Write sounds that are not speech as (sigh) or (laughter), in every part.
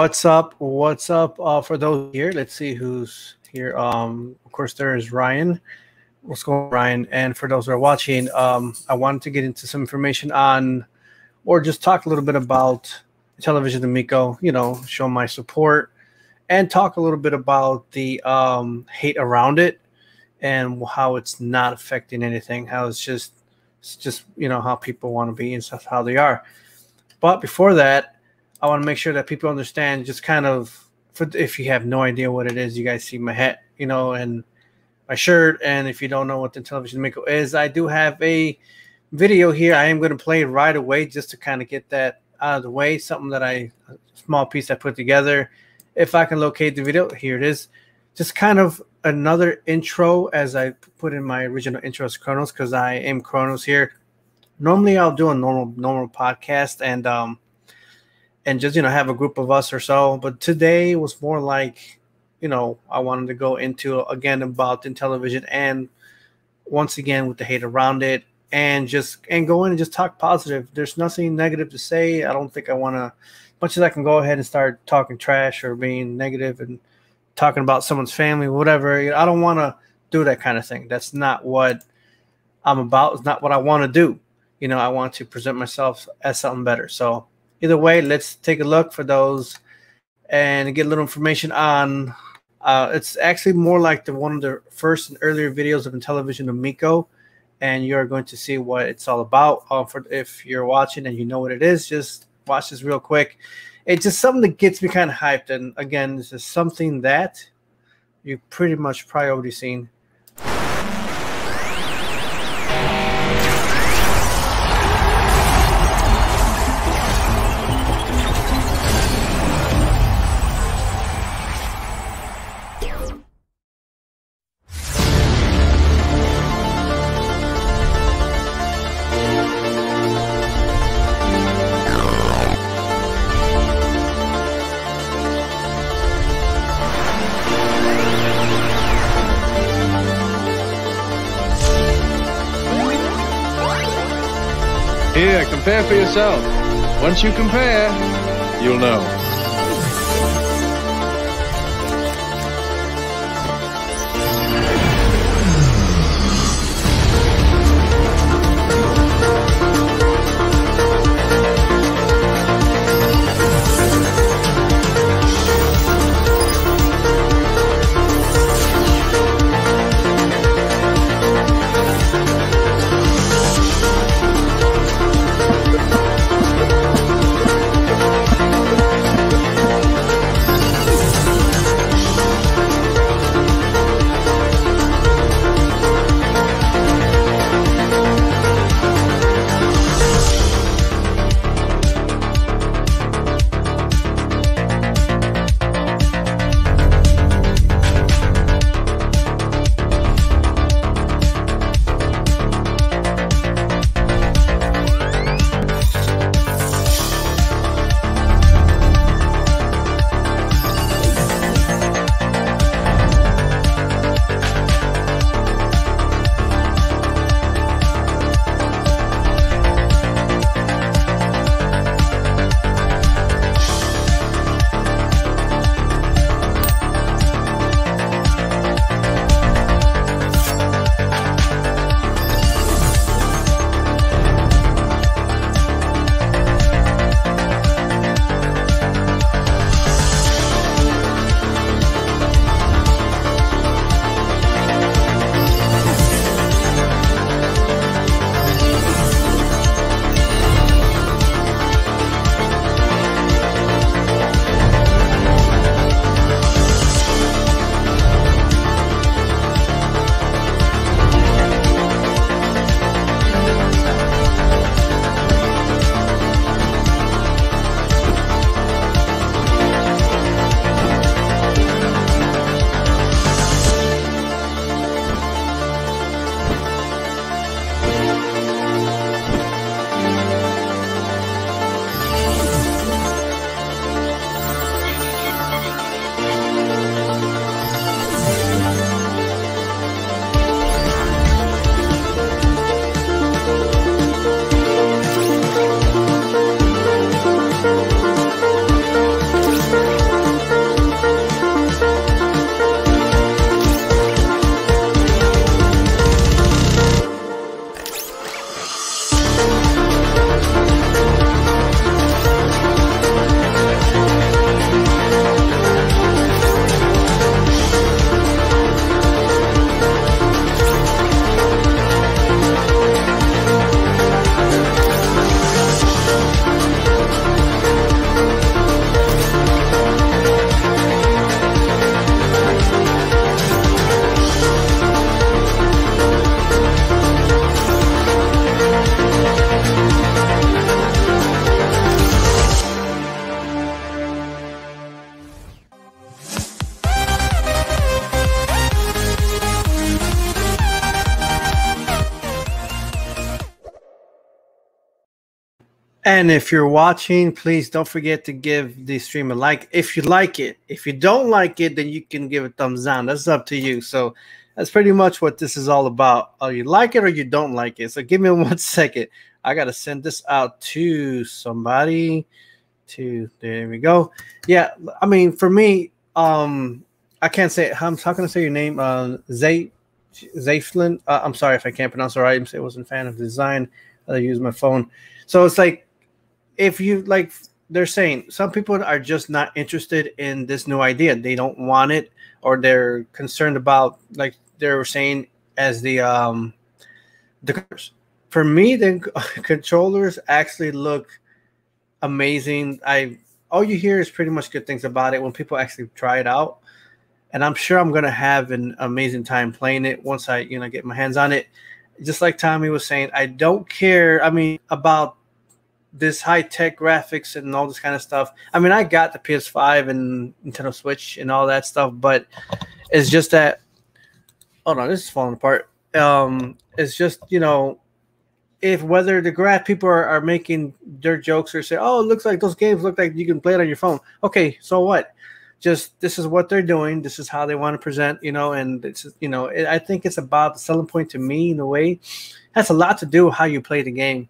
What's up? What's up? Uh, for those here, let's see who's here. Um, of course, there is Ryan. What's going on, Ryan? And for those who are watching, um, I wanted to get into some information on, or just talk a little bit about Intellivision Amico. You know, show my support and talk a little bit about the um, hate around it and how it's not affecting anything. How it's just, it's just you know how people want to be and stuff, how they are. But before that I want to make sure that people understand just kind of for if you have no idea what it is, you guys see my hat, you know, and my shirt. And if you don't know what the Intellivision Amico is, I do have a video here. I am going to play right away just to kind of get that out of the way. Something that I small piece I put together. If I can locate the video, here it is. Just kind of another intro as I put in my original intro as Chronoz because I am Chronoz here. Normally I'll do a normal normal podcast and um and just you know have a group of us or so. But today was more like, you know, I wanted to go into again about Intellivision and once again with the hate around it and just and go in and just talk positive. There's nothing negative to say. I don't think I want to much as I can go ahead and start talking trash or being negative and talking about someone's family, whatever. I don't want to do that kind of thing. That's not what I'm about. It's not what I want to do. You know, I want to present myself as something better. So either way, let's take a look for those and get a little information on. Uh, it's actually more like the one of the first and earlier videos of Intellivision Amico, and you're going to see what it's all about. Uh, for if you're watching and you know what it is, just watch this real quick. It's just something that gets me kind of hyped, and again, this is something that you pretty much probably already seen for yourself. Once you compare, you'll know. And if you're watching, please don't forget to give the stream a like if you like it. If you don't like it, then you can give a thumbs down. That's up to you. So that's pretty much what this is all about. Oh, you like it or you don't like it. So give me (laughs) one second. I gotta send this out to somebody. To there we go. Yeah, I mean, for me, um, I can't say I'm I say your name? Uh, Zay Zayflin. Uh, I'm sorry if I can't pronounce it right. I wasn't a fan of design. I use my phone. So it's like if you like they're saying some people are just not interested in this new idea. They don't want it or they're concerned about like they were saying as the um the for me the (laughs) controllers actually look amazing. I all you hear is pretty much good things about it when people actually try it out. And i'm sure i'm to have an amazing time playing it once i you know get my hands on it. Just like tommy was saying i don't care i mean about this high tech graphics and all this kind of stuff. I mean, I got the PS5 and Nintendo Switch and all that stuff, but it's just that. Oh no, this is falling apart. Um, it's just you know, if whether the graph people are, are making their jokes or say, "Oh, it looks like those games look like you can play it on your phone." Okay, so what? Just this is what they're doing. This is how they want to present, you know, and it's you know, it, I think it's about the selling point to me in a way. Has a lot to do with how you play the game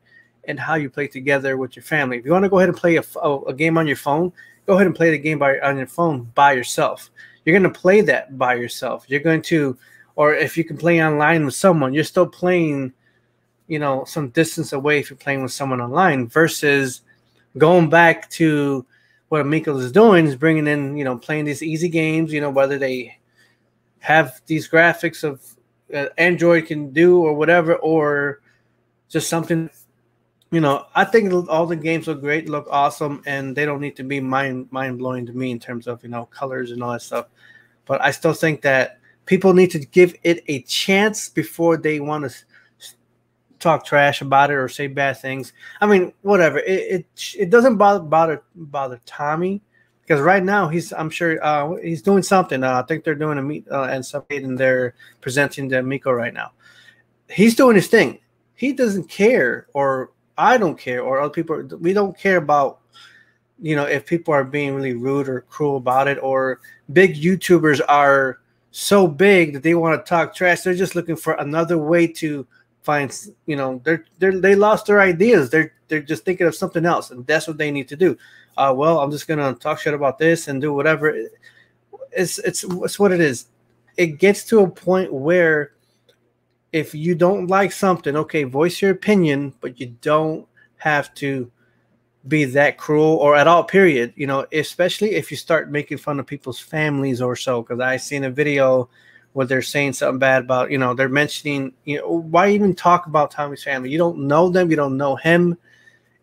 and how you play together with your family. If you want to go ahead and play a, a, a game on your phone, go ahead and play the game by on your phone by yourself. You're going to play that by yourself. You're going to, or if you can play online with someone, you're still playing, you know, some distance away if you're playing with someone online versus going back to what Amico is doing is bringing in, you know, playing these easy games, you know, whether they have these graphics of uh, Android can do or whatever, or just something you know, I think all the games look great, look awesome, and they don't need to be mind mind blowing to me in terms of you know colors and all that stuff. But I still think that people need to give it a chance before they want to talk trash about it or say bad things. I mean, whatever. It it, it doesn't bother bother bother Tommy because right now he's I'm sure uh, he's doing something. Uh, I think they're doing a meet uh, and something and they're presenting the Miko right now. He's doing his thing. He doesn't care or I don't care, or other people. We don't care about, you know, if people are being really rude or cruel about it, or big YouTubers are so big that they want to talk trash. They're just looking for another way to find, you know, they're they're they lost their ideas. They're they're just thinking of something else, and that's what they need to do. Uh, well, I'm just gonna talk shit about this and do whatever. It's it's it's what it is. It gets to a point where if you don't like something, okay, voice your opinion, but you don't have to be that cruel or at all period. You know especially if you start making fun of people's families or so because i seen a video where they're saying something bad about you know they're mentioning you know why even talk about tommy's family? You don't know them you don't know him.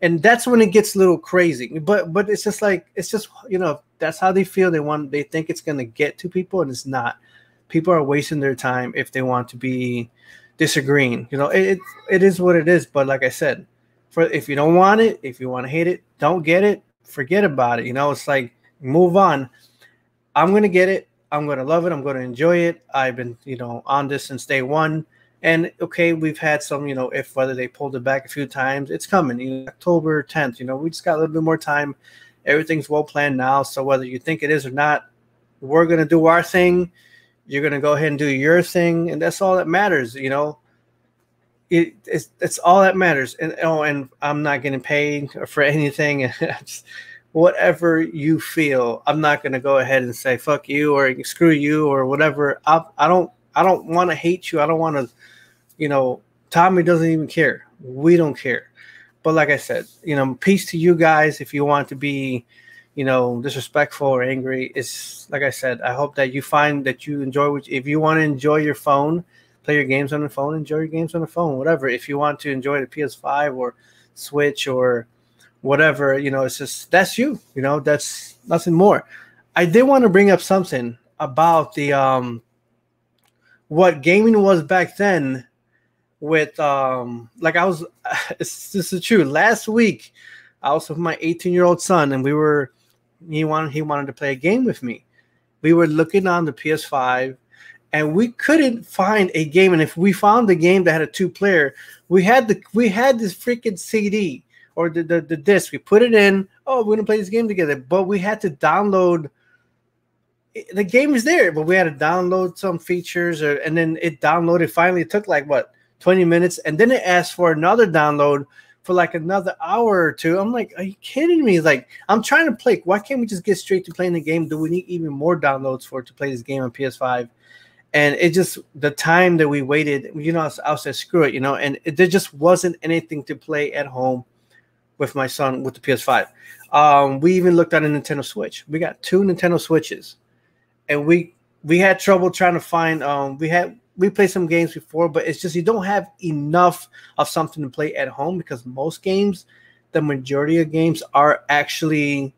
And that's when it gets a little crazy. But but it's just like it's just you know that's how they feel. They want they think it's going to get to people and it's not. People are wasting their time if they want to be disagreeing. You know, it it is what it is. But like I said, for if you don't want it, if you want to hate it, don't get it. Forget about it. You know, it's like move on. I'm gonna get it. I'm gonna love it. I'm gonna enjoy it. I've been, you know, on this since day one. And okay, we've had some, you know, if whether they pulled it back a few times, it's coming. You know, October 10th. You know, we just got a little bit more time. Everything's well planned now. So whether you think it is or not, we're gonna do our thing you're gonna go ahead and do your thing, and that's all that matters. You know, it, it's it's all that matters. And oh, and I'm not getting paid for anything. (laughs) whatever you feel, I'm not gonna go ahead and say fuck you or screw you or whatever. I I don't I don't want to hate you. I don't want to, you know. Tommy doesn't even care. We don't care. But like I said, you know, peace to you guys. If you want to be you know, disrespectful or angry. It's like I said, I hope that you find that you enjoy what if you want to enjoy your phone, play your games on the phone, enjoy your games on the phone, whatever. If you want to enjoy the PS5 or Switch or whatever, you know, it's just that's you, you know, that's nothing more. I did want to bring up something about the um what gaming was back then with um like I was (laughs) this is true. Last week I was with my 18 year old son and we were he wanted he wanted to play a game with me. We were looking on the PS5 and we couldn't find a game. And if we found a game that had a two player, we had the we had this freaking CD or the, the, the disc. We put it in. Oh, we're gonna play this game together. But we had to download. The game is there, but we had to download some features, or, and then it downloaded. Finally, it took like what 20 minutes, and then it asked for another download for like another hour or two. I'm like, are you kidding me? Like, I'm trying to play. Why can't we just get straight to playing the game? Do we need even more downloads for to play this game on PS5? And it just the time that we waited, you know, I said, screw it, you know, and it, there just wasn't anything to play at home with my son with the PS5. Um, we even looked at a Nintendo Switch. We got two Nintendo Switches, and we we had trouble trying to find. Um, we had we played some games before, but it's just you don't have enough of something to play at home because most games, the majority of games are actually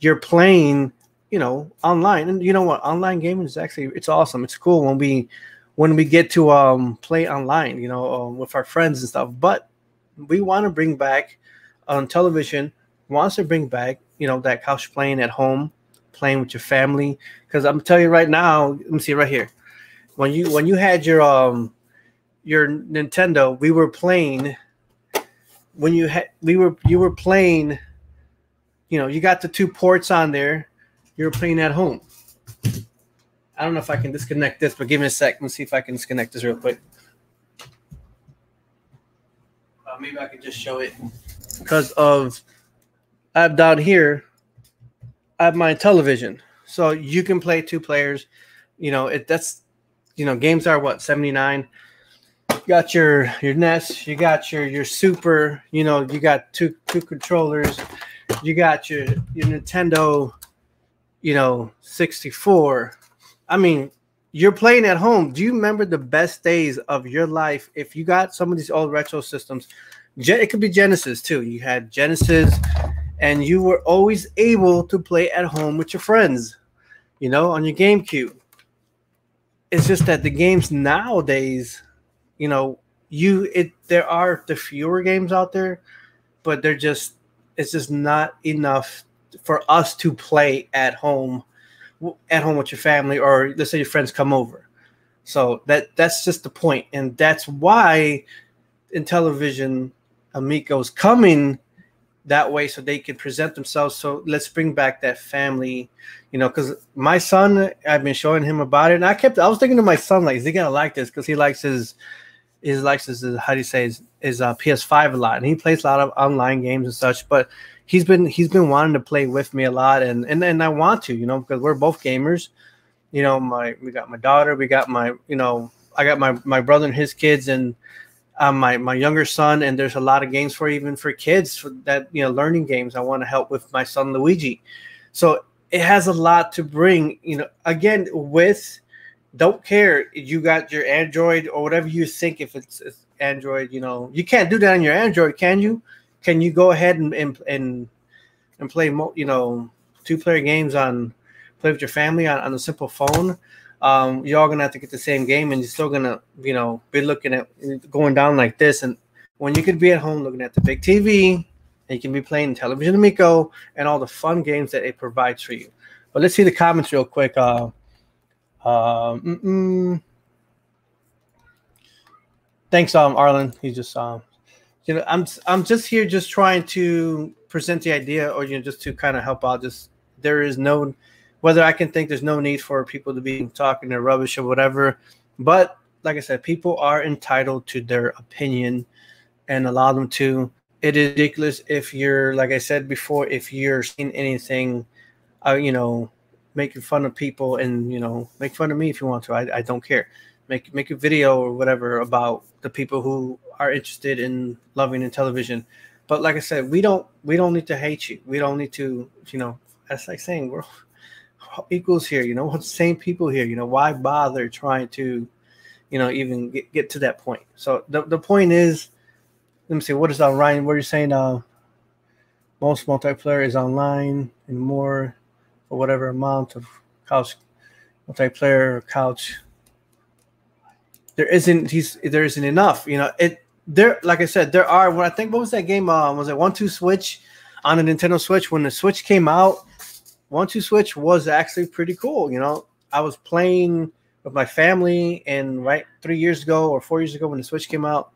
you're playing, you know, online. And you know what? Online gaming is actually it's awesome. It's cool when we when we get to um play online, you know, um, with our friends and stuff. But we want to bring back Intellivision wants to bring back, you know, that couch playing at home, playing with your family. Because I'm telling you right now, let me see right here when you when you had your um your Nintendo, we were playing when you had we were you were playing you know, you got the two ports on there. You were playing at home. I don't know if I can disconnect this, but give me a sec. Let's see if I can disconnect this real quick. Uh, maybe I can just show it because of I have down here. I have my television, so you can play two players. You know, it that's you know, games are what 79. You got your your NES, you got your your Super, you know, you got two two controllers, you got your your Nintendo, you know, 64. I mean, you're playing at home. Do you remember the best days of your life if you got some of these old retro systems? It could be Genesis too. You had Genesis, and you were always able to play at home with your friends, you know, on your GameCube it's just that the games nowadays, you know, you it there are the fewer games out there, but they're just it's just not enough for us to play at home at home with your family or let's say your friends come over. So that that's just the point and that's why Intellivision Amico's coming that way so they can present themselves. So let's bring back that family, you know, because my son, I've been showing him about it, and I kept, I was thinking to my son, like, is he gonna like this? Because he likes his, he likes his, how do you say, his, his uh, PS5 a lot, and he plays a lot of online games and such. But he's been, he's been wanting to play with me a lot, and and and I want to, you know, because we're both gamers. You know, my we got my daughter, we got my, you know, I got my my brother and his kids, and um, my my younger son, and there's a lot of games for even for kids for that you know learning games. I want to help with my son Luigi, so it has a lot to bring. You know, again with don't care you got your Android or whatever you think if it's, it's Android. You know, you can't do that on your Android, can you? Can you go ahead and and and, and play you know two player games on play with your family on, on a simple phone? Um, you're all gonna have to get the same game, and you're still gonna, you know, be looking at going down like this. And when you could be at home looking at the big TV, and you can be playing Intellivision Amico and all the fun games that it provides for you. But let's see the comments real quick. Uh, uh, Thanks, um, Arlen. He just, um, you know, I'm I'm just here just trying to present the idea, or you know, just to kind of help out. Just there is no whether I can think there's no need for people to be talking their rubbish or whatever. But like I said, people are entitled to their opinion and allow them to. It is ridiculous if you're, like I said before, if you're seeing anything, uh, you know, making fun of people and, you know, make fun of me if you want to. I, I don't care. Make, make a video or whatever about the people who are interested in loving Intellivision. But like I said, we don't we don't need to hate you. We don't need to, you know, that's like saying we're equals here. You know, what (laughs) same people here. You know, why bother trying to, you know, even get, get to that point? So the, the point is, let me see, what is that, Ryan? What are you saying? Uh, most multiplayer is online and more for whatever amount of couch multiplayer couch. There isn't he's there isn't enough. You know, it there like I said, there are when I think what was that game? Uh, was it one two switch on the Nintendo Switch? When the Switch came out, one two switch was actually pretty cool. You know, I was playing with my family, and right three years ago or four years ago when the Switch came out,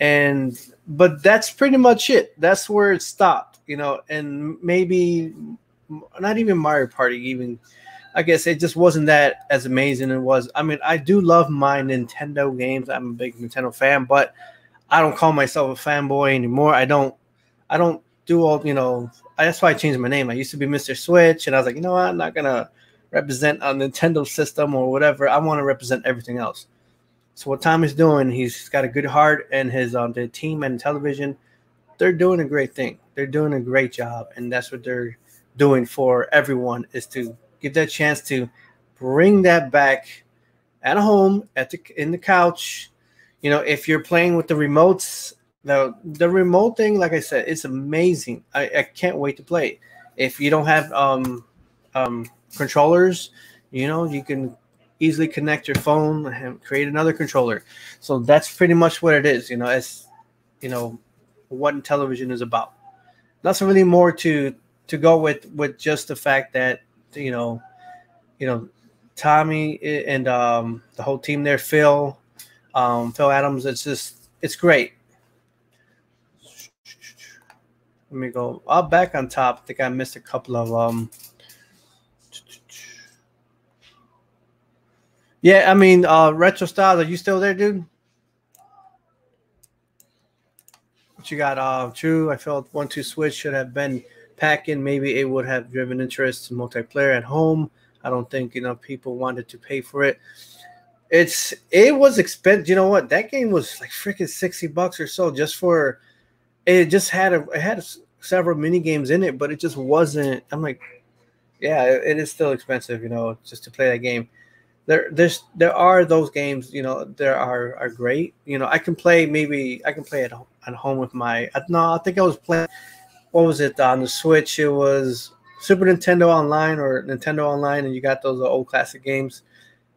and but that's pretty much it. That's where it stopped, you know. And maybe not even Mario Party, even I guess it just wasn't that as amazing. It was. I mean, I do love my Nintendo games. I'm a big Nintendo fan, but I don't call myself a fanboy anymore. I don't. I don't do all. You know, that's why I changed my name. I used to be Mr. Switch, and I was like, you know what? I'm not gonna represent a Nintendo system or whatever. I want to represent everything else. So what Tom is doing, he's got a good heart, and his um the team Intellivision, they're doing a great thing. They're doing a great job, and that's what they're doing for everyone is to give that chance to bring that back at home at the in the couch. You know, if you're playing with the remotes, the the remote thing, like I said, it's amazing. I, I can't wait to play. If you don't have um um controllers, you know, you can easily connect your phone and create another controller. So that's pretty much what it is. You know, as you know, what Intellivision is about. Nothing really more to to go with with just the fact that you know, you know, Tommy and um, the whole team there, Phil, um, Phil Adams. It's just it's great. Let me go. I'll back on top. I think I missed a couple of um Yeah, I mean, uh, retro style. Are you still there, dude? What you got? Uh, true. I felt one two switch should have been packing. Maybe it would have driven interest in multiplayer at home. I don't think enough people wanted to pay for it. It's it was expensive. You know what? That game was like freaking sixty bucks or so just for. It just had a it had several mini games in it, but it just wasn't. I'm like, yeah, it is still expensive. You know, just to play that game there there's there are those games you know there are are great you know i can play maybe i can play at, at home with my no i think i was playing what was it on the switch it was super nintendo online or nintendo online and you got those old classic games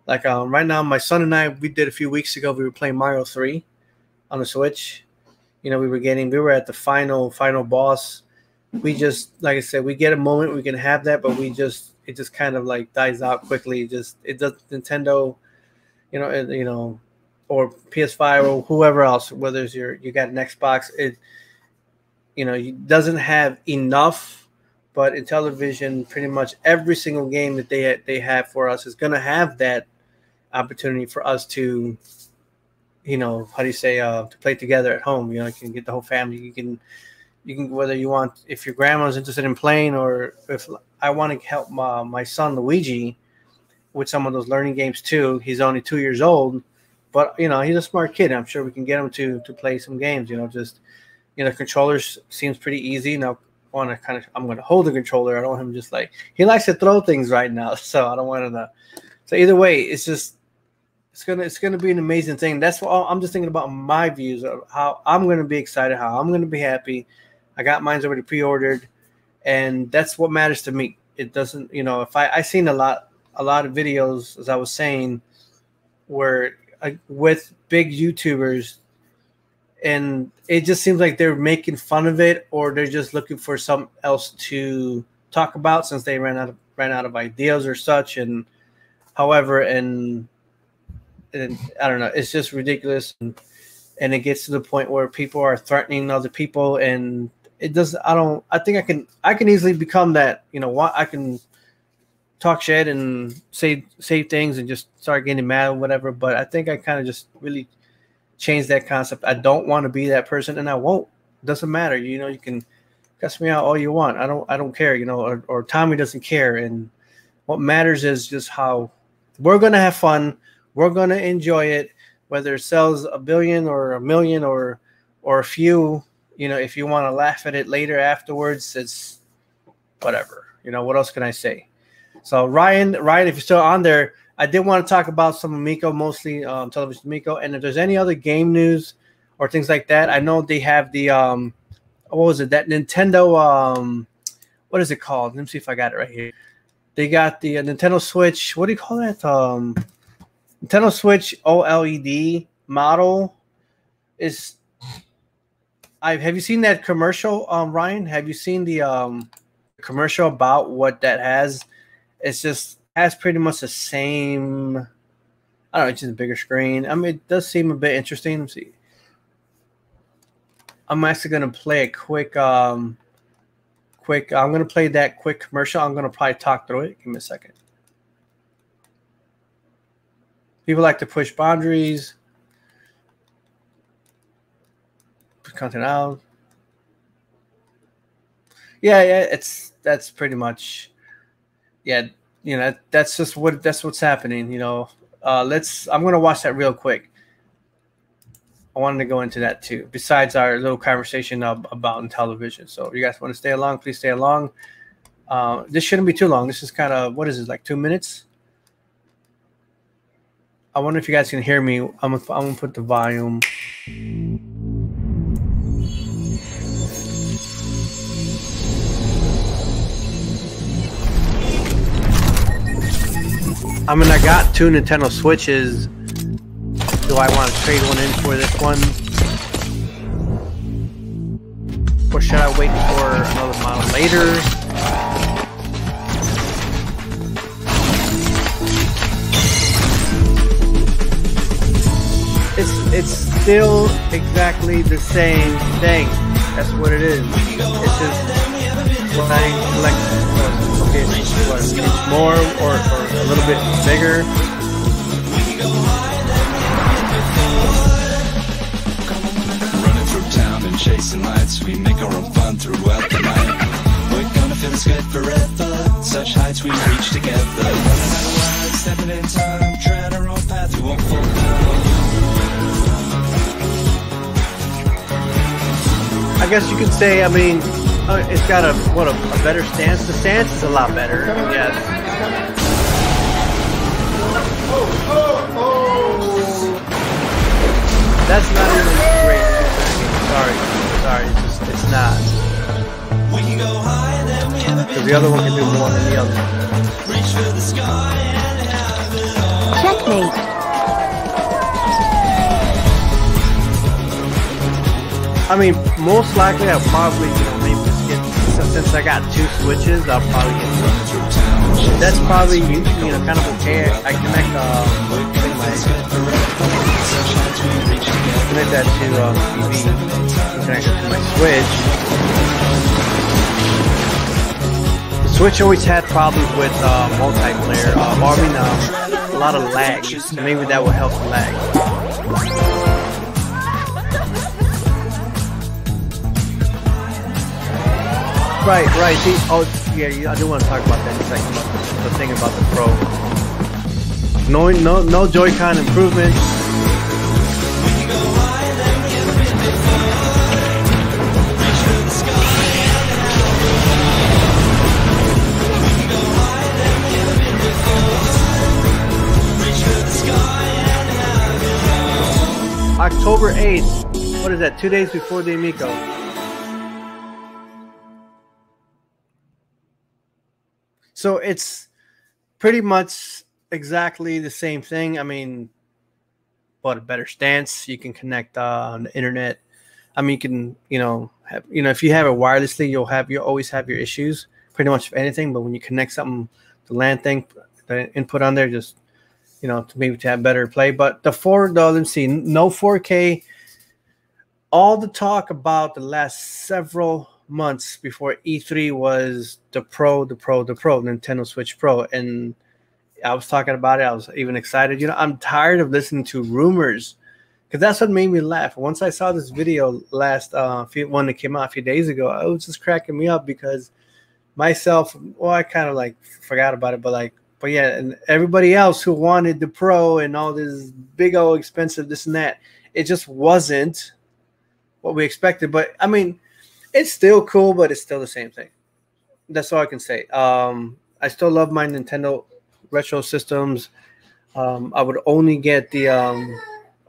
like um, right now my son and i we did a few weeks ago we were playing mario 3 on the switch you know we were getting we were at the final final boss we just like i said we get a moment we can have that but we just it just kind of like dies out quickly. It just it does Nintendo, you know, it, you know, or PS5 or whoever else, whether it's your you got an Xbox, it you know, it doesn't have enough. But Intellivision, pretty much every single game that they they have for us is going to have that opportunity for us to, you know, how do you say, uh, to play together at home. You know, you can get the whole family. You can you can whether you want if your grandma's interested in playing or if I want to help my, my son Luigi with some of those learning games too. He's only two years old, but you know he's a smart kid. I'm sure we can get him to to play some games. You know, just you know, controllers seems pretty easy. Now, I want to kind of I'm going to hold the controller. I don't want him just like he likes to throw things right now, (laughs) so I don't want him to. So either way, it's just it's gonna it's gonna be an amazing thing. That's what I'm just thinking about my views of how I'm gonna be excited, how I'm gonna be happy I got mine's already pre-ordered, and that's what matters to me. It doesn't, you know, if I I seen a lot a lot of videos as I was saying, where uh, with big YouTubers, and it just seems like they're making fun of it, or they're just looking for something else to talk about since they ran out of ran out of ideas or such. And however, and and I don't know, it's just ridiculous. And, and it gets to the point where people are threatening other people and it does i don't i think i can i can easily become that you know i can talk shit and say say things and just start getting mad or whatever but i think i kind of just really changed that concept. I don't want to be that person and i won't. Doesn't matter you know you can cuss me out all you want. I don't i don't care you know or, or tommy doesn't care. And what matters is just how we're gonna have fun we're gonna enjoy it whether it sells a billion or a million or or a few you know, if you want to laugh at it later afterwards, it's whatever. You know, what else can I say? So Ryan, Ryan, if you're still on there, I did want to talk about some Amico, mostly um, Intellivision Amico, and if there's any other game news or things like that, I know they have the um, what was it? That Nintendo um, what is it called? Let me see if I got it right here. They got the uh, Nintendo Switch. What do you call that? Um, Nintendo Switch OLED model is I have you seen that commercial, um, Ryan? Have you seen the um commercial about what that has? It's just has pretty much the same. I don't know, it's just a bigger screen. I mean, it does seem a bit interesting. Let's see. I'm actually gonna play a quick um quick I'm gonna play that quick commercial. I'm gonna probably talk through it. Give me a second. People like to push boundaries, push content out. Yeah, yeah, it's that's pretty much yeah, you know, that's just what that's what's happening, you know. Uh let's I'm gonna watch that real quick. I wanted to go into that too, besides our little conversation of, about Intellivision. So if you guys want to stay along, please stay along. Uh, this shouldn't be too long. This is kind of what is it like two minutes? I wonder if you guys can hear me. I'm gonna, I'm gonna put the volume. I mean, I got two Nintendo Switches do I want to trade one in for this one? Or should I wait for another model later? It's it's still exactly the same thing. That's what it is. It's just I like okay, what, inch more or, or a little bit bigger Running through town and chasing lights. We make our own fun throughout the night. We're gonna feel this good forever. Such heights we reach together. stepping in time, tread our own path. We won't fall down. I guess you could say, I mean, uh, it's got a what a, a, better stance. The stance is a lot better. Yes. That's not even great. Sorry, sorry, it's just it's not. Because the other one can do more than the other. Checkmate. I mean, most likely I'll probably, you know, maybe just get, since I got two switches, I'll probably get one. That's probably, you, know, kind of okay. I connect, uh, connect that to um, TV connect it to my Switch. The Switch always had problems with uh, multiplayer. Uh, I mean, uh, a lot of lag. Maybe that will help the lag. Right, right. See, oh, yeah, I do want to talk about that in a second. The thing about the Pro. No, no, no Joy-Con improvements. October 8th. What is that? Two days before the Amico. So it's pretty much exactly the same thing. I mean, but a better stance. You can connect uh, on the internet. I mean, you can, you know, have, you know, if you have it wirelessly, you'll have, you always have your issues pretty much of anything. But when you connect something, the LAN thing, the input on there, just you know, to maybe to have better play. But the four, let's see, no 4K. All the talk about the last several months before E3 was the Pro, the Pro, the Pro, Nintendo Switch Pro, and I was talking about it. I was even excited. You know, I'm tired of listening to rumors because that's what made me laugh. Once I saw this video last uh, few, one that came out a few days ago, it was just cracking me up because myself, well, I kind of like forgot about it, but like but yeah, and everybody else who wanted the pro and all this big old expensive this and that, it just wasn't what we expected. But I mean, it's still cool, but it's still the same thing. That's all I can say. Um, I still love my Nintendo retro systems. Um, I would only get the um,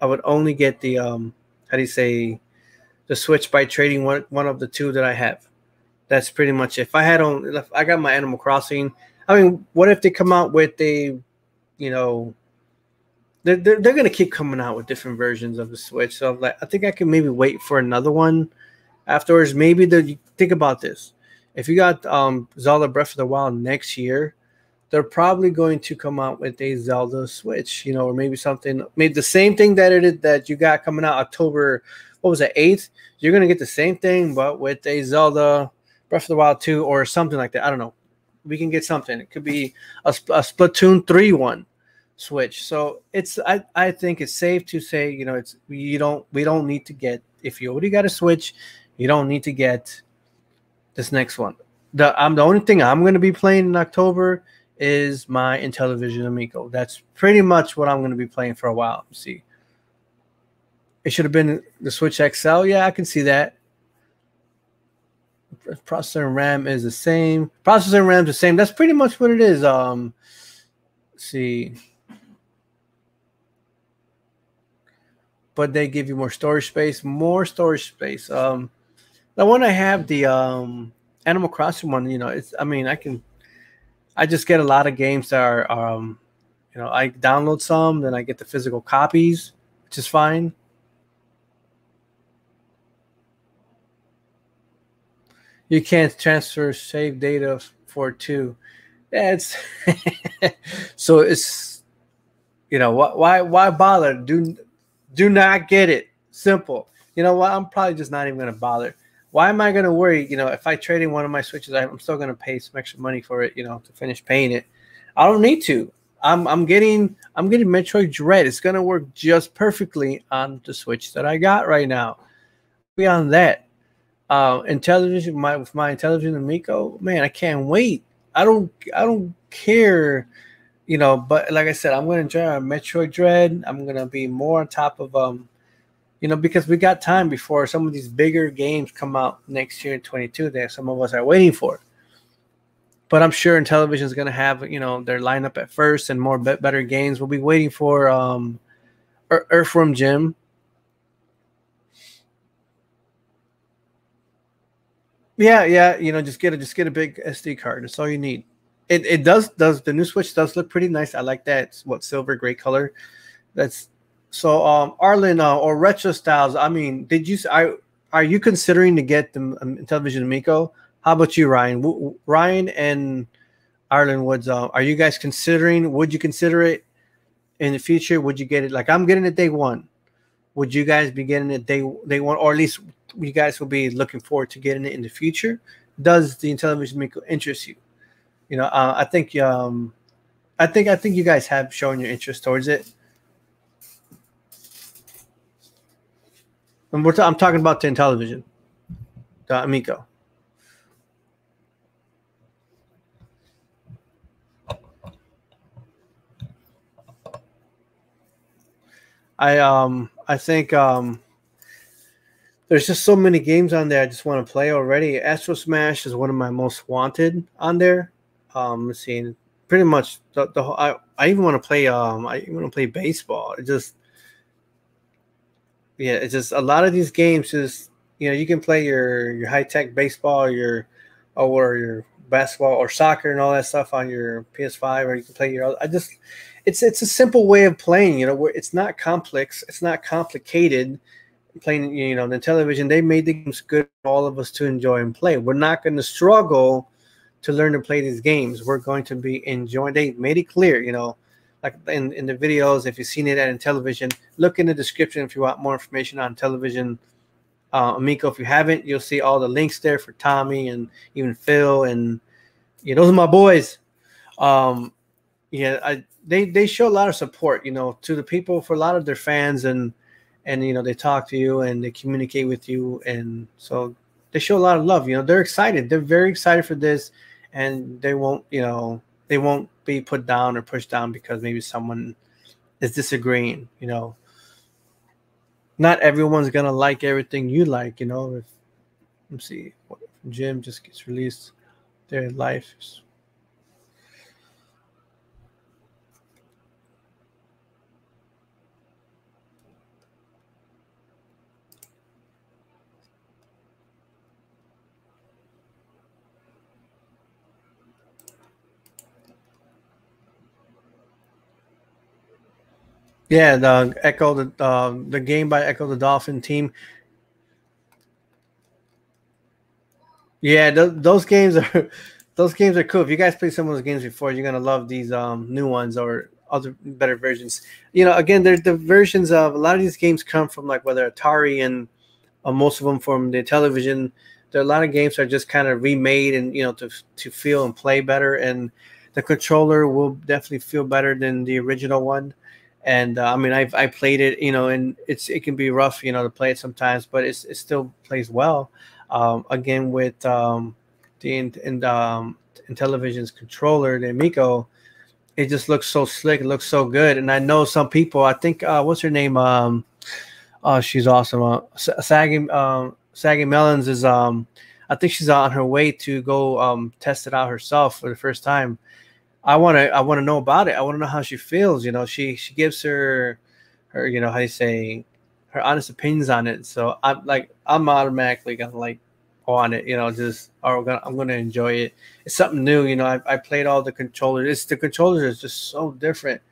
I would only get the um, how do you say the Switch by trading one one of the two that I have. That's pretty much it. If I had on, I got my Animal Crossing I mean, what if they come out with a, you know, they're, they're, they're to keep coming out with different versions of the Switch. So like, I think I can maybe wait for another one afterwards. Maybe the think about this: if you got um, Zelda Breath of the Wild next year, they're probably going to come out with a Zelda Switch, you know, or maybe something, maybe the same thing that it that you got coming out October, what was it, 8th? You're going to get the same thing, but with a Zelda Breath of the Wild 2 or something like that. I don't know. We can get something. It could be a, a Splatoon 3 one Switch. So it's, I, I think it's safe to say, you know, it's, you don't, we don't need to get, if you already got a Switch, you don't need to get this next one. The, I'm the only thing I'm going to be playing in October is my Intellivision Amico. That's pretty much what I'm going to be playing for a while. See, it should have been the Switch XL. Yeah, I can see that. Processor and RAM is the same. Processor and RAM is the same. That's pretty much what it is. Um, see, but they give you more storage space. More storage space. Um, the one I have, the um, Animal Crossing one. You know, it's. I mean, I can I just get a lot of games that are, um, you know, I download some, then I get the physical copies, which is fine. You can't transfer save data for two. It's (laughs) so it's you know why why bother? Do do not get it. Simple. You know what? I'm probably just not even gonna bother why am I going to worry? You know, if I trade in one of my switches, I'm still going to pay some extra money for it. You know, to finish paying it. I don't need to. I'm I'm getting I'm getting Metroid Dread. It's going to work just perfectly on the Switch that I got right now. Beyond that, uh, Intellivision my with my Intellivision Amico, man, I can't wait. I don't I don't care, you know. But like I said, I'm going to enjoy Metroid Dread. I'm going to be more on top of um you know, because we got time before some of these bigger games come out next year in 22 that some of us are waiting for. But I'm sure Intellivision is going to have, you know, their lineup at first and more be- better games. We'll be waiting for um, Earthworm Jim. Yeah, yeah, you know, just get a just get a big SD card. That's all you need. It it does does the new Switch does look pretty nice. I like that. It's what silver gray color. That's so, um, Arlen uh, or Retro Styles, I mean, did you I are you considering to get the um, Intellivision Amico? How about you, Ryan? W- Ryan and Arlen Woods, uh, are you guys considering? Would you consider it in the future? Would you get it? Like I'm getting it day one. Would you guys be getting it day day one, or at least you guys will be looking forward to getting it in the future? Does the Intellivision Amico interest you? You know, uh, I think um, I think I think you guys have shown your interest towards it. And we're t- I'm talking about the Intellivision, the Amico. I um I think um there's just so many games on there I just want to play already. Astro Smash is one of my most wanted on there. Um, seeing pretty much the, the whole, I, I even want to play um I even want to play baseball. It just yeah, it's just a lot of these games just you know you can play your your high tech baseball, your or your basketball or soccer and all that stuff on your PS5, or you can play your. I just it's it's a simple way of playing. You know, where it's not complex, it's not complicated. Playing, you know, the Intellivision, they made the games good for all of us to enjoy and play. We're not going to struggle to learn to play these games. We're going to be enjoying. They made it clear, you know, like in, in the videos, if you've seen it at Intellivision, look in the description if you want more information on Intellivision. Uh, Amico, if you haven't, you'll see all the links there for Tommy and even Phil and yeah, those are my boys. Um, yeah, I, they they show a lot of support, you know, to the people for a lot of their fans and and you know they talk to you and they communicate with you and so they show a lot of love. You know, they're excited. They're very excited for this, and they won't, you know, they won't be put down or pushed down because maybe someone is disagreeing, you know. Not everyone's gonna like everything you like, you know. If let's see, Jim just gets released, their life Yeah, the Ecco the uh, the game by Ecco the Dolphin team. Yeah, th- those games are (laughs) those games are cool. If you guys play some of those games before, you're gonna love these um, new ones or other better versions. You know, again, they're the versions of a lot of these games come from like whether Atari and uh, most of them from the Intellivision. There are a lot of games are just kind of remade and you know to to feel and play better. And the controller will definitely feel better than the original one. And uh, I mean, I've I played it, you know, and it's it can be rough, you know, to play it sometimes, but it's it still plays well. Um, again, with um, the in, in um, Intellivision's controller, the Amico, it just looks so slick. It looks so good. And I know some people. I think uh, what's her name? Um, oh, she's awesome. Uh, Saggy um, Saggy Melons is um, I think she's on her way to go um test it out herself for the first time. I want to I want to know about it. I want to know how she feels. You know, she she gives her her you know how you say her honest opinions on it. So I'm like I'm automatically gonna like on it, you know, just oh, or gonna, I'm gonna enjoy it. It's something new, you know. I, I played all the controllers. It's the controllers is just so different,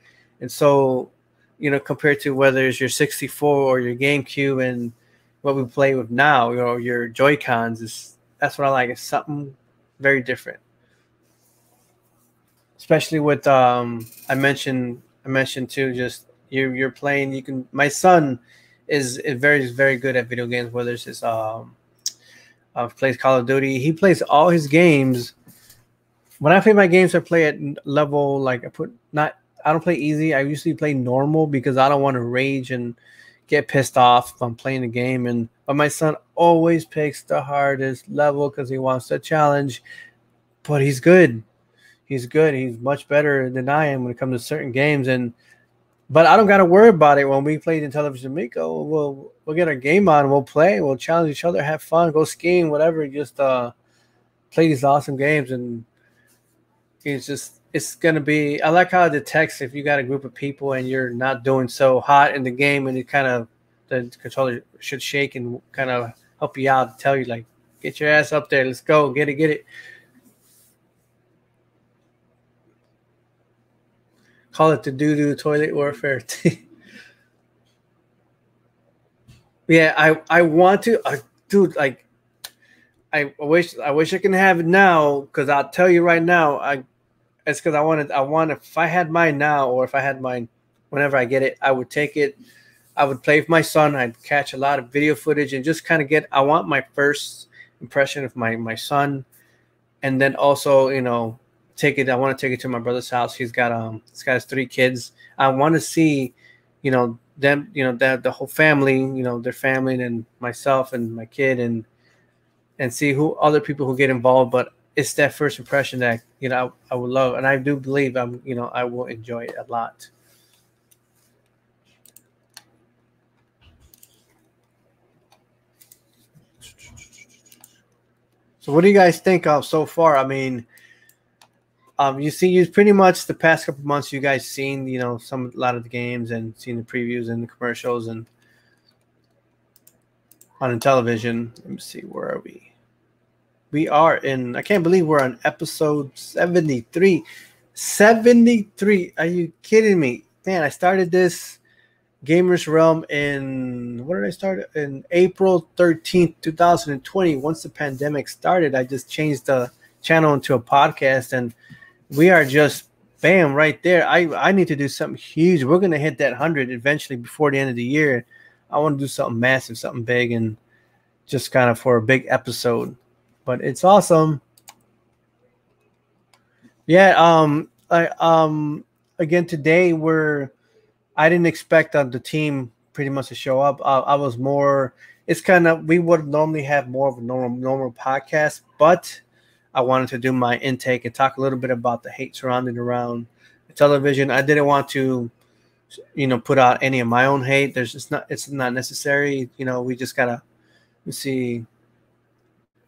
and so you know, compared to whether it's your 64 or your GameCube and what we play with now, you know, your Joy Cons is that's what I like. It's something very different, especially with um I mentioned I mentioned too just you you're playing. You can my son is, is very very good at video games, whether it's his um uh, plays Call of Duty. He plays all his games. When I play my games, I play at level like I put not. I don't play easy. I usually play normal because I don't want to rage and get pissed off if I'm playing the game. And but my son always picks the hardest level because he wants the challenge. But he's good. He's good. He's much better than I am when it comes to certain games. And but I don't got to worry about it when we played Intellivision Amico. We'll we'll get our game on. We'll play. We'll challenge each other, have fun, go skiing, whatever. Just uh, play these awesome games, and it's just it's gonna be. I like how it detects if you got a group of people and you're not doing so hot in the game, and it kind of the controller should shake and kind of help you out, tell you like, get your ass up there, let's go, get it, get it. Call it the doo doo toilet warfare. (laughs) yeah, I I want to, uh, dude. Like, I wish I wish I can have it now because I'll tell you right now, I it's because I wanted I want if I had mine now or if I had mine whenever I get it, I would take it. I would play with my son. I'd catch a lot of video footage and just kind of get. I want my first impression of my my son, and then also you know take it. I want to take it to my brother's house. He's got um, he's got his three kids. I want to see, you know, them, you know, that the whole family, you know, their family and myself and my kid and and see who other people who get involved. But it's that first impression that you know I, I would love, and I do believe I'm, you know, I will enjoy it a lot. So, what do you guys think of so far? I mean, um, you see, you pretty much the past couple months, you guys seen, you know, some a lot of the games and seen the previews and the commercials and on television. Let me see, where are we? We are in. I can't believe we're on episode seventy-three. Seventy-three. Are you kidding me, man? I started this Gamerz Realm in what did I start in April thirteenth, two thousand and twenty. Once the pandemic started, I just changed the channel into a podcast and we are just bam right there. I I need to do something huge. We're gonna hit that hundred eventually before the end of the year. I want to do something massive, something big, and just kind of for a big episode. But it's awesome. Yeah. Um. I um. Again today we're. I didn't expect uh, the team pretty much to show up. Uh, I was more. It's kind of we would normally have more of a normal normal podcast, but I wanted to do my intake and talk a little bit about the hate surrounding around Intellivision. I didn't want to, you know, put out any of my own hate. There's just not it's not necessary. You know, we just gotta see.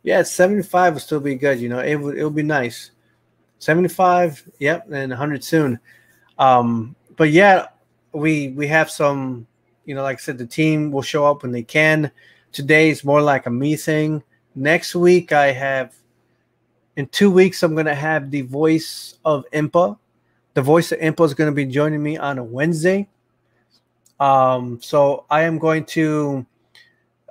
Yeah, 75 will still be good. You know, it would it would be nice. 75, yep, and 100 soon. Um, but yeah, we we have some, you know, like I said, the team will show up when they can. Today is more like a me thing. Next week I have in two weeks, I'm going to have the voice of Impa. The voice of Impa is going to be joining me on a Wednesday. Um, so I am going to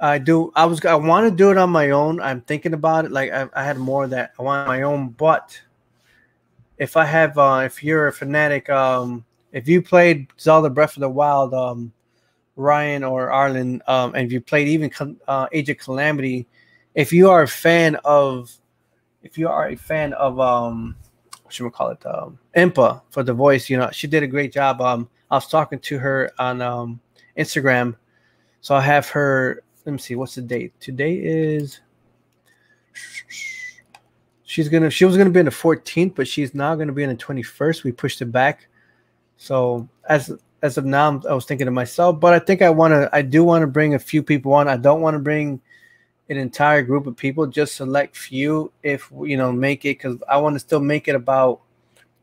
I do. I was. I want to do it on my own. I'm thinking about it. Like I, I had more that I want my own, but if I have, uh, if you're a fanatic, um, if you played Zelda Breath of the Wild, um, Ryan or Arlen, um, and if you played even uh, Age of Calamity, if you are a fan of, if you are a fan of, um, what should we call it, um, Impa for the voice, you know, she did a great job. Um, I was talking to her on um, Instagram, so I have her. Let me see, what's the date? Today is. She's gonna. She was gonna be on the 14th, but she's now gonna be on the 21st. We pushed it back. So as as of now, I was thinking to myself, but I think I want to. I do want to bring a few people on. I don't want to bring an entire group of people. Just select few, if you know, make it because I want to still make it about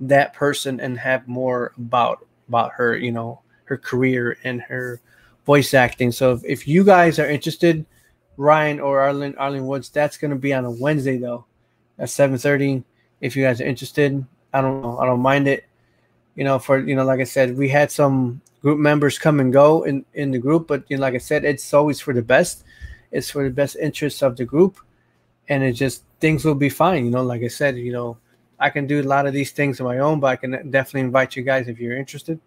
that person and have more about about her. You know, her career and her voice acting. So if, if you guys are interested, Ryan or Arlen Arlen Woods, that's going to be on a Wednesday though, at seven thirty. If you guys are interested, I don't know. I don't mind it you know, for you know, like I said, we had some group members come and go in in the group, but you know, like I said, it's always for the best. It's for the best interests of the group, and it just things will be fine. You know, like I said, you know, I can do a lot of these things on my own, but I can definitely invite you guys if you're interested.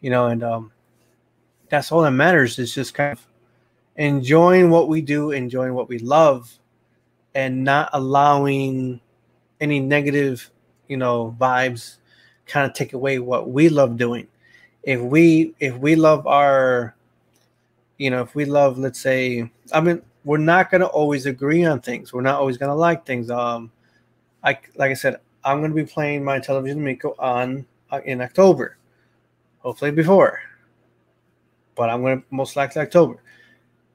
You know, and um, that's all that matters. Is just kind of enjoying what we do, enjoying what we love, and not allowing any negative, you know, vibes kind of take away what we love doing. If we if we love our you know, if we love let's say I mean we're not going to always agree on things. We're not always going to like things. Um I like I said I'm going to be playing my Intellivision Miko on uh, in October. Hopefully before. But I'm going to most likely October.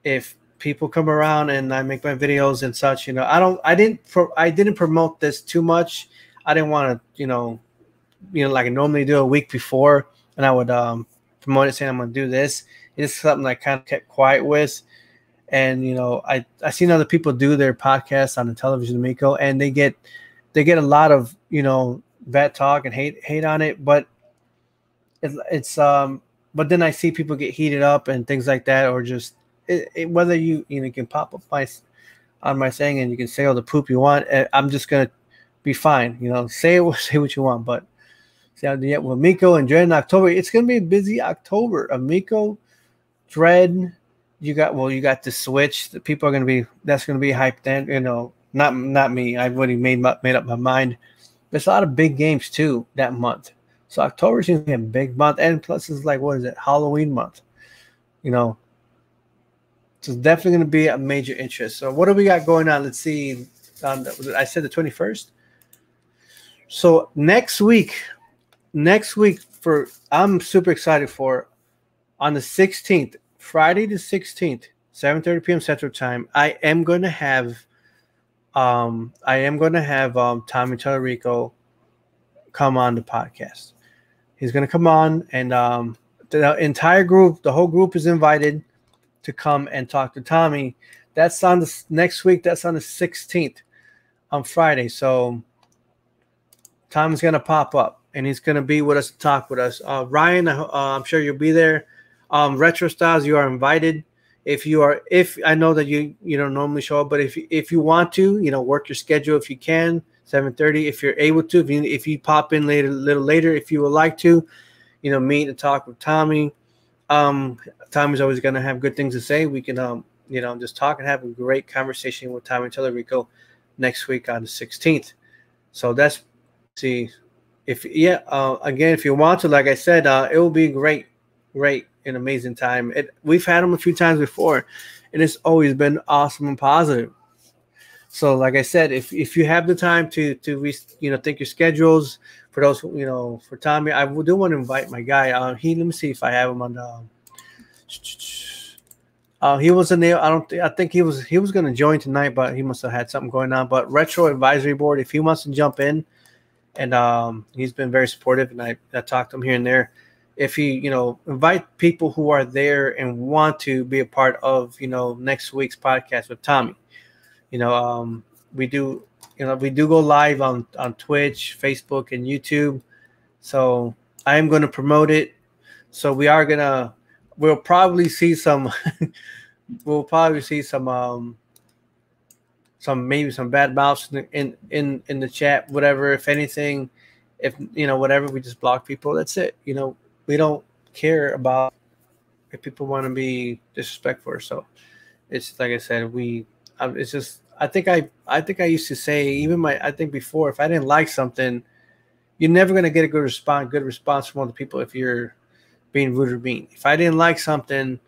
If people come around and I make my videos and such, you know, I don't I didn't pro, I didn't promote this too much. I didn't want to, you know, you know, like I normally do a week before, and I would um, promote it saying I'm going to do this. It's something I kind of kept quiet with, and you know, I I seen other people do their podcasts on the Intellivision, Miko, and they get they get a lot of you know bad talk and hate hate on it, but it, it's um, but then I see people get heated up and things like that, or just it, it, whether you you know you can pop up my on my saying and you can say all the poop you want. Eh, I'm just gonna be fine. You know, say (laughs) say what you want, but yeah, with Miko and Dread in October. It's gonna be a busy October. Miko, Dread, you got well, you got the Switch. The people are gonna be that's gonna be hyped. Then you know, not not me. I've already made my, made up my mind. There's a lot of big games too that month. So October seems to be a big month, and plus it's like what is it, Halloween month? You know, so it's definitely going to be a major interest. So what do we got going on? Let's see. The, I said the 21st. So next week next week for I'm super excited for on the 16th, Friday the 16th, 7:30 p.m. Central Time. I am going to have um I am going to have um Tommy Tallarico come on the podcast. He's going to come on and um the entire group, the whole group is invited to come and talk to Tommy. That's on the next week. That's on the 16th on Friday. So Tommy's going to pop up and he's going to be with us to talk with us. Uh, Ryan, uh, I'm sure you'll be there. Um, Retro Styles, you are invited. If you are, if I know that you you don't normally show up, but if if you want to, you know, work your schedule if you can. 7:30, if you're able to, if you if you pop in later, a little later, if you would like to, you know, meet and talk with Tommy. Um, Tommy's always going to have good things to say. We can, um, you know, just talk and have a great conversation with Tommy Tallarico next week on the 16th. So that's see if yeah, uh, again, if you want to, like I said, uh, it will be great, great, and amazing time. It, we've had them a few times before, and it's always been awesome and positive. So, like I said, if if you have the time to to re, you know think your schedules for those you know for Tommy, I do want to invite my guy. Uh, he let me see if I have him on the. (tsk) Uh, he wasn't there. I don't. Th- I think he was. He was going to join tonight, but he must have had something going on. But retro advisory board, if he wants to jump in, and um, he's been very supportive. And I, I talked to him here and there. If he, you know, invite people who are there and want to be a part of, you know, next week's podcast with Tommy. You know, um, we do, you know, we do go live on on Twitch, Facebook, and YouTube. So I am going to promote it. So we are gonna, we'll probably see some. (laughs) we'll probably see some um some maybe some bad mouths in in in, in the chat, whatever. If anything, if you know whatever, we just block people. That's it. You know, we don't care about if people want to be disrespectful. So it's like I said, we it's just I think I I think I used to say even my I think before if I didn't like something, you're never gonna get a good response good response from other people if you're being rude or mean. If I didn't like something,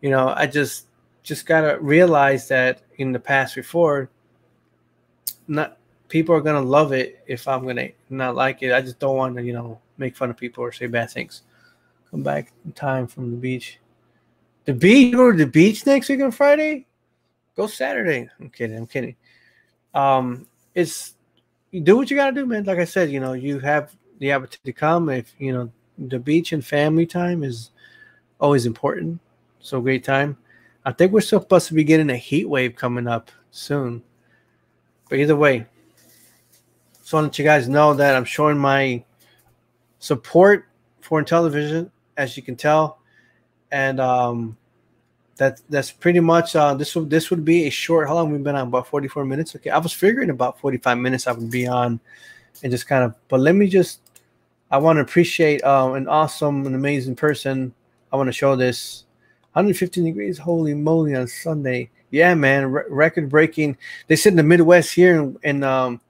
you know, I just just gotta realize that in the past before, not people are gonna love it if I'm gonna not like it. I just don't want to, you know, make fun of people or say bad things. Back in time from the beach. The beach, go to the beach next week on Friday? Go Saturday. I'm kidding. I'm kidding. Um, it's you do what you gotta do, man. Like I said, you know, you have the opportunity to come. If you know the beach and family time is always important. So great time. I think we're supposed to be getting a heat wave coming up soon. But either way, just want to let you guys know that I'm showing my support for Intellivision, as you can tell, and um, that that's pretty much uh, this would this would be a short. How long we've been on? About forty four minutes. Okay, I was figuring about forty five minutes I would be on, and just kind of. But let me just. I want to appreciate uh, an awesome, an amazing person. I want to show this. 115 degrees. Holy moly on Sunday. Yeah, man, re- record breaking. They said in the Midwest here in, in um,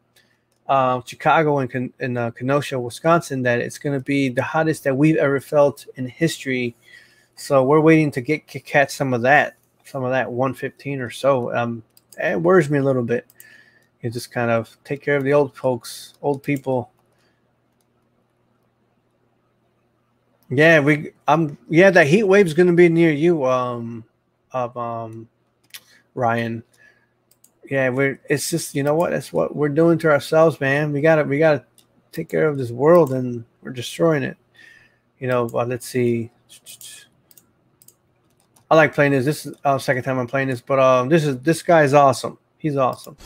uh, Chicago and in uh, Kenosha, Wisconsin, that it's going to be the hottest that we've ever felt in history so we're waiting to get catch some of that, some of that 115 or so. Um, it worries me a little bit. You just kind of take care of the old folks, old people. Yeah, we I'm. yeah, that heat wave's gonna be near you, um um Ryan. Yeah, we're it's just you know what, that's what we're doing to ourselves, man. We gotta we gotta take care of this world and we're destroying it. You know, let's see. I like playing this. This is our second time I'm playing this, but um, this is this guy is awesome. He's awesome.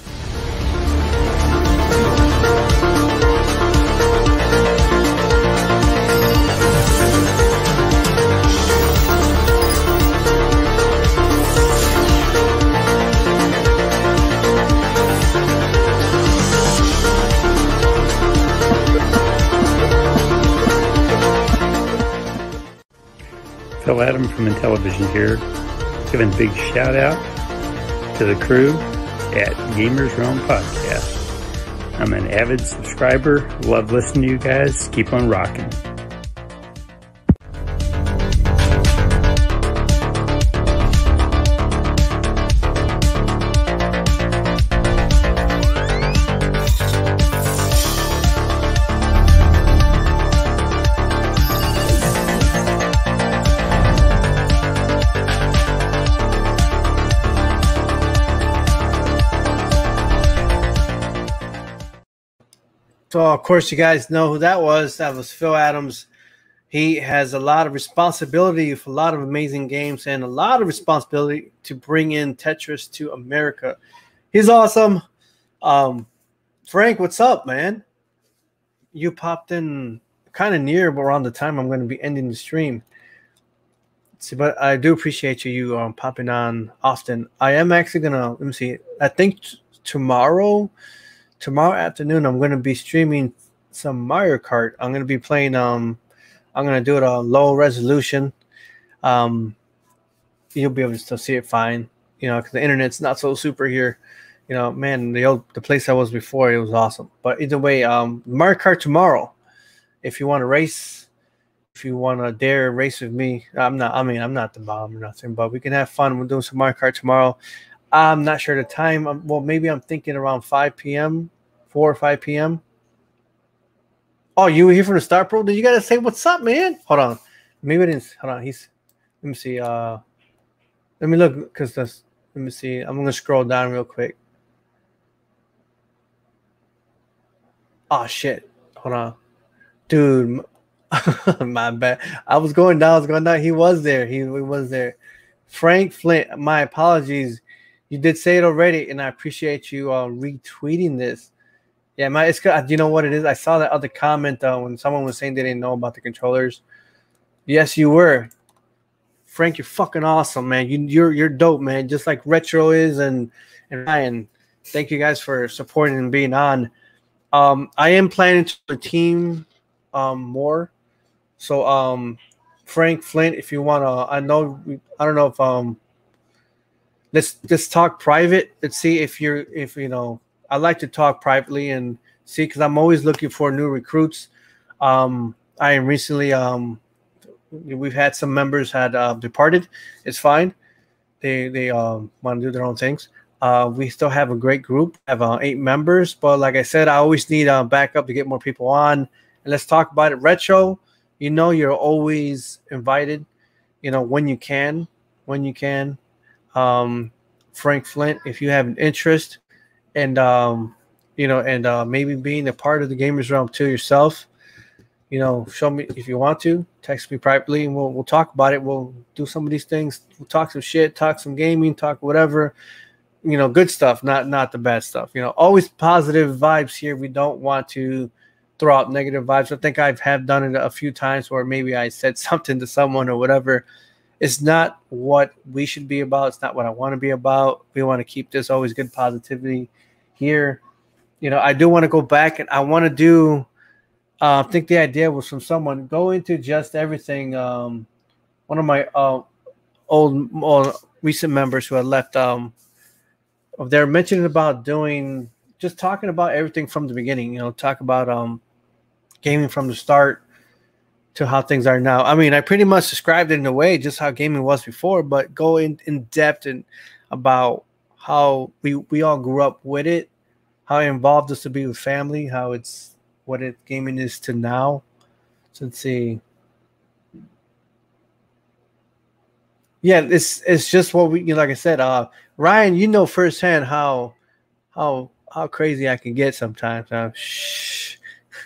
Phil Adam from Intellivision here, giving a big shout out to the crew at Gamerz Realm Podcast. I'm an avid subscriber, love listening to you guys. Keep on rocking. So, of course, you guys know who that was. That was Phil Adams. He has a lot of responsibility for a lot of amazing games and a lot of responsibility to bring in Tetris to America. He's awesome. Um, Frank, what's up, man? You popped in kind of near around the time I'm going to be ending the stream. See, but I do appreciate you you um, popping on often. I am actually gonna let me see. I think t- tomorrow tomorrow afternoon I'm going to be streaming some Mario Kart. I'm going to be playing um I'm going to do it on low resolution. Um you'll be able to still see it fine, you know, cuz the internet's not so super here. You know, man, the old the place I was before, it was awesome. But either way, um Mario Kart tomorrow. If you want to race, if you want to dare race with me, I'm not I mean, I'm not the bomb or nothing, but we can have fun. We're doing some Mario Kart tomorrow. I'm not sure the time. Um, well, maybe I'm thinking around 5 p.m., 4 or 5 p.m. Oh, you were here from the start, bro? Did you gotta say what's up, man? Hold on. Maybe I didn't. Hold on. He's. Let me see. Uh, let me look because that's. Let me see. I'm gonna scroll down real quick. Oh shit! Hold on, dude. (laughs) my bad. I was going down. I was going down. He was there. He, he was there. Frank Flint. My apologies you did say it already, and I appreciate you uh, retweeting this. Yeah, my it's you know what it is. I saw that other comment uh, when someone was saying they didn't know about the controllers. Yes, you were. Frank, you're fucking awesome, man. You, you're you're dope, man. Just like Retro is, and and Ryan. Thank you guys for supporting and being on. Um, I am planning to team um more. So um, Frank Flint, if you wanna, I know I don't know if um, let's let's talk private. Let's see if you're if you know. I like to talk privately and see because I'm always looking for new recruits. Um, I am recently um we've had some members had uh, departed. It's fine. They they um, want to do their own things. Uh, we still have a great group. I have uh, eight members, but like I said, I always need uh, backup to get more people on. And let's talk about it. Retro, you know, you're always invited. You know when you can, when you can. Um, Frank Flint, if you have an interest, and um, you know, and uh, maybe being a part of the Gamerz Realm too yourself, you know, show me if you want to. Text me privately, and we'll we'll talk about it. We'll do some of these things. We'll talk some shit, talk some gaming, talk whatever. You know, good stuff, not not the bad stuff. You know, always positive vibes here. We don't want to throw out negative vibes. I think I've have done it a few times where maybe I said (laughs) something to someone or whatever. It's not what we should be about. It's not what I want to be about. We want to keep this always good positivity here. You know, I do want to go back and I want to do uh, I think the idea was from someone go into just everything. Um, one of my uh, old, old recent members who had left, um, they're mentioning about doing just talking about everything from the beginning. You know, talk about um, gaming from the start to how things are now. I mean, I pretty much described it in a way just how gaming was before, but go in, in depth and about how we we all grew up with it, how it involved us to be with family, how it's what it gaming is to now. So let's see. Yeah, it's it's just what we you know, like I said, uh Ryan, you know firsthand how how how crazy I can get sometimes. Uh, shh.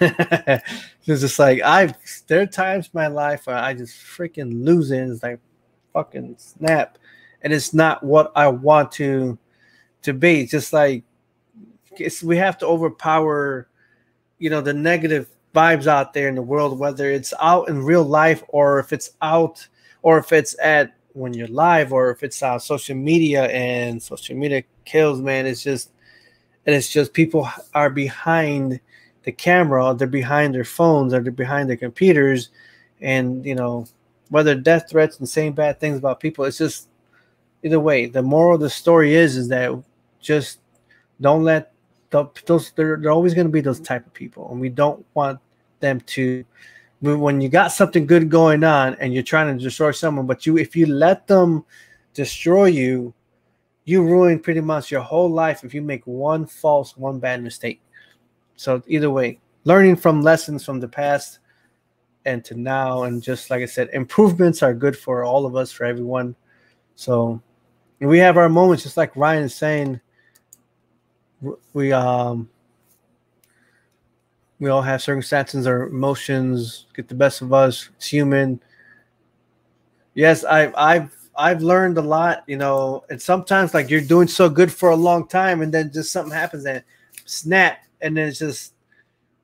(laughs) it's just like I've there are times in my life where I just freaking lose it. It's like fucking snap. And it's not what I want to to be. It's just like it's, we have to overpower you know the negative vibes out there in the world whether it's out in real life or if it's out or if it's at when you're live or if it's on social media and social media kills man it's just and it's just people are behind the camera they're behind their phones or they're behind their computers and you know whether death threats and saying bad things about people it's just either way the moral of the story is is that just don't let those they're, they're always going to be those type of people, and we don't want them to. When you got something good going on and you're trying to destroy someone, but you if you let them destroy you, you ruin pretty much your whole life if you make one false, one bad mistake. So either way, learning from lessons from the past and to now, and just like I said, improvements are good for all of us, for everyone. So we have our moments, just like Ryan is saying we um we all have circumstances or emotions get the best of us it's human yes i i've i've learned a lot you know and sometimes like you're doing so good for a long time and then just something happens and snap and then it's just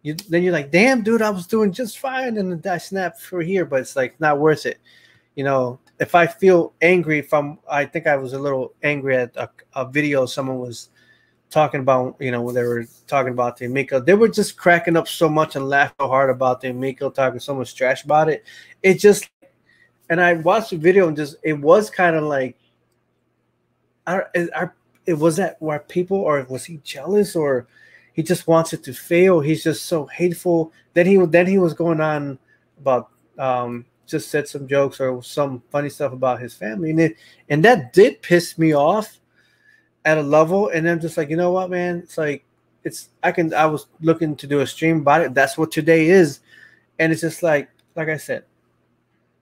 you then you're like damn dude i was doing just fine and then i snap for here but it's like not worth it you know if i feel angry from i think i was a little angry at a, a video someone was talking about, you know, when they were talking about the Amico, they were just cracking up so much and laughing so hard about the Amico, talking so much trash about it. It just, and I watched the video and just, it was kind of like, are, are, it was that where people, or was he jealous, or he just wants it to fail? He's just so hateful. Then he, then he was going on about, um, just said some jokes or some funny stuff about his family, and it, and that did piss me off at a level, and I'm just like, you know what, man? It's like it's I can I was looking to do a stream about it. That's what today is, and it's just like like I said,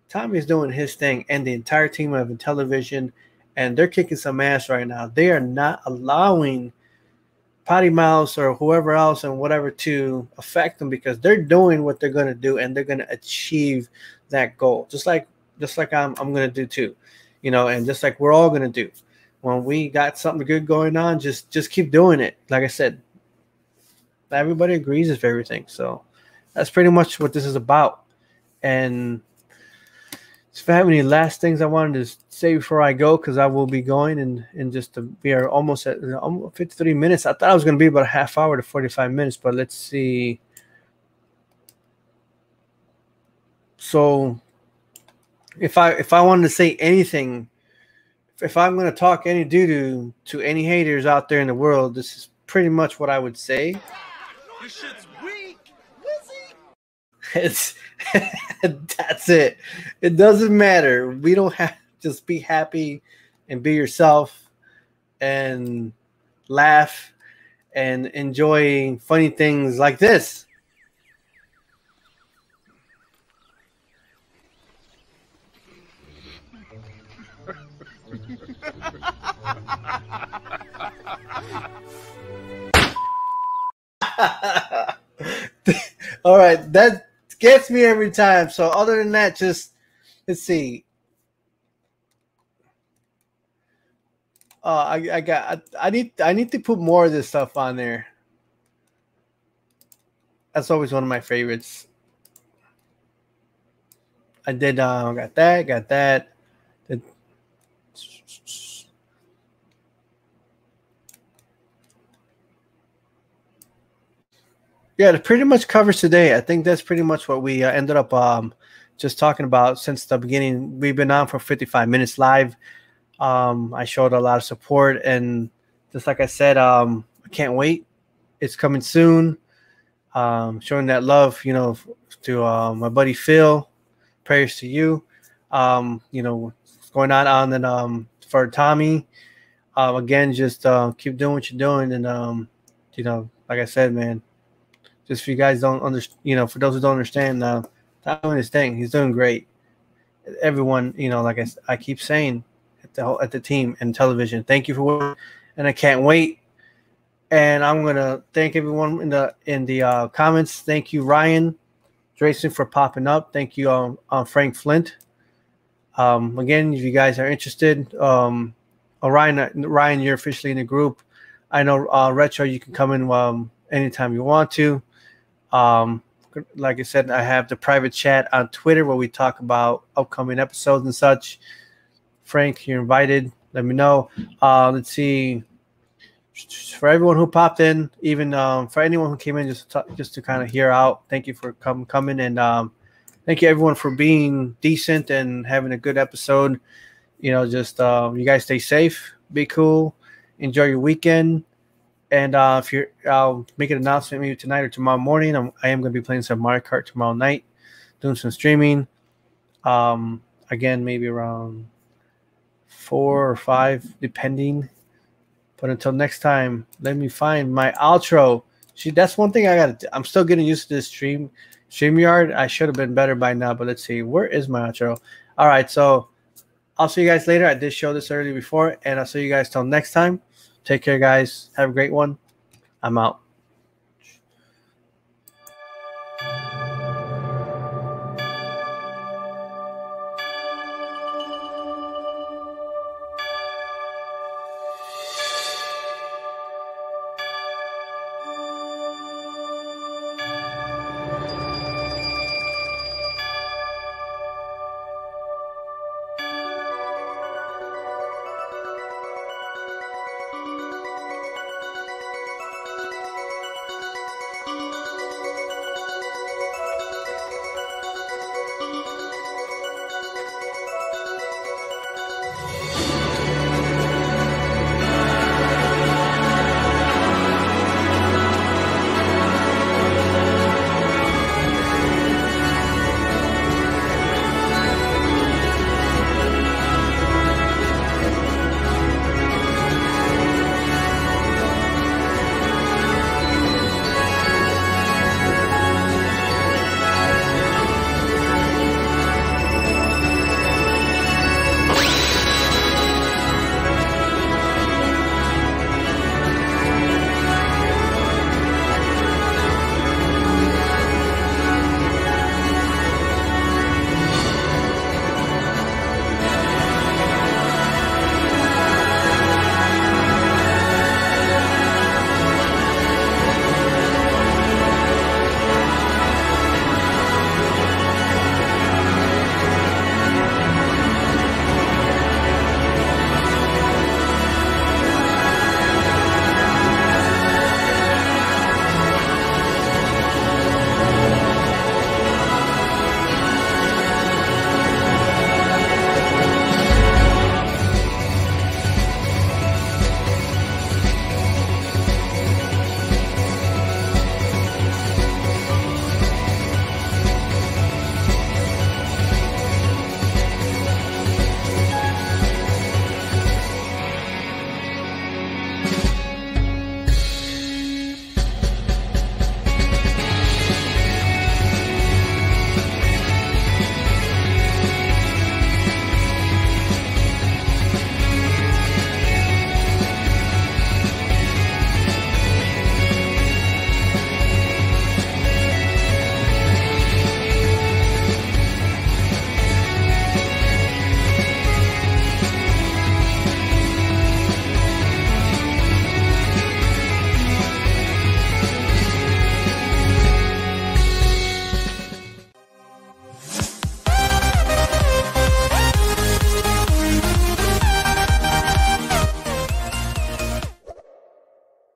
Tommy's doing his thing, and the entire team of Intellivision, and they're kicking some ass right now. They are not allowing Potty Mouse or whoever else and whatever to affect them because they're doing what they're going to do and they're going to achieve that goal. Just like just like I'm I'm going to do too, you know, and just like we're all going to do when we got something good going on, just just keep doing it. Like I said, everybody agrees with everything. So that's pretty much what this is about. And if I have any last things I wanted to say before I go, because I will be going and and just we are almost at almost 53 minutes. I thought I was going to be about a half hour to 45 minutes, but let's see. So, if I if I wanted to say anything, if I'm going to talk any doo doo to any haters out there in the world, this is pretty much what I would say. It's (laughs) that's it. It doesn't matter. We don't have just be happy and be yourself and laugh and enjoy funny things like this. (laughs) All right, that gets me every time. So other than that, just let's see. Uh, I, I got I, I need I need to put more of this stuff on there. That's always one of my favorites. I did uh, got that, got that. Did, Yeah, it pretty much covers today. I think that's pretty much what we uh, ended up um, just talking about since the beginning. We've been on for 55 minutes live. Um, I showed a lot of support, and just like I said, um, I can't wait. It's coming soon. Um, showing that love, you know, to uh, my buddy Phil. Prayers to you. Um, you know, what's going on on and um, for Tommy. Um, again, just uh, keep doing what you're doing, and um, you know, like I said, man, just for you guys don't understand, you know, for those who don't understand, uh, doing his thing. He's doing great. Everyone, you know, like I, I keep saying at the at the team and television, thank you for what, and I can't wait. And I'm gonna thank everyone in the in the uh, comments. Thank you, Ryan, Drayson, for popping up. Thank you, um, uh, Frank Flint. Um, again, if you guys are interested, um, oh, Ryan, Ryan, you're officially in the group. I know uh, Retro, you can come in um, anytime you want to. Um, like I said, I have the private chat on Twitter where we talk about upcoming episodes and such. Frank, you're invited. Let me know. Uh, let's see. For everyone who popped in, even um, for anyone who came in just to, just to kind of hear out, thank you for come coming and um, thank you everyone for being decent and having a good episode. You know, just um, you guys stay safe, be cool, enjoy your weekend. And uh, if you're, I'll make an announcement maybe tonight or tomorrow morning. I'm, I am going to be playing some Mario Kart tomorrow night, doing some streaming. Um, again, maybe around four or five, depending. But until next time, let me find my outro. See, that's one thing I got. I'm still getting used to this stream, Streamyard. I should have been better by now, but let's see. Where is my outro? All right, so I'll see you guys later. I did show this earlier before, and I'll see you guys till next time. Take care, guys. Have a great one. I'm out.